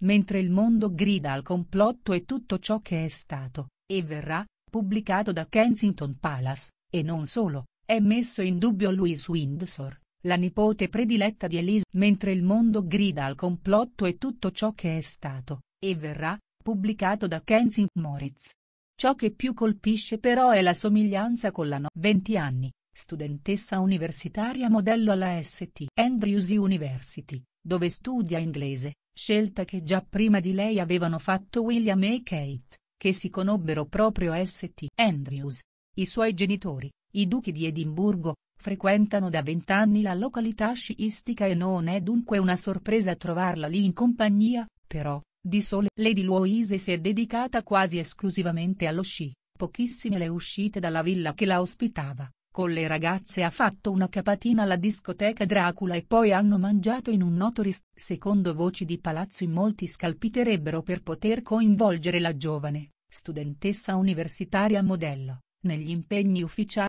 mentre il mondo grida al complotto e tutto ciò che è stato, e verrà, pubblicato da Kensington Palace, e non solo, è messo in dubbio Louise Windsor, la nipote prediletta di Elise. Mentre il mondo grida al complotto e tutto ciò che è stato, e verrà, pubblicato da Kensington Moritz. Ciò che più colpisce però è la somiglianza con la no. 20 anni, studentessa universitaria modello alla St. Andrews University, dove studia inglese, scelta che già prima di lei avevano fatto William e Kate, che si conobbero proprio a St. Andrews. I suoi genitori, i duchi di Edimburgo, frequentano da vent'anni la località sciistica e non è dunque una sorpresa trovarla lì in compagnia, però, di sole. Lady Louise si è dedicata quasi esclusivamente allo sci, pochissime le uscite dalla villa che la ospitava. Con le ragazze ha fatto una capatina alla discoteca Dracula e poi hanno mangiato in un noto. Secondo voci di palazzo in molti scalpiterebbero per poter coinvolgere la giovane, studentessa universitaria modello, negli impegni ufficiali.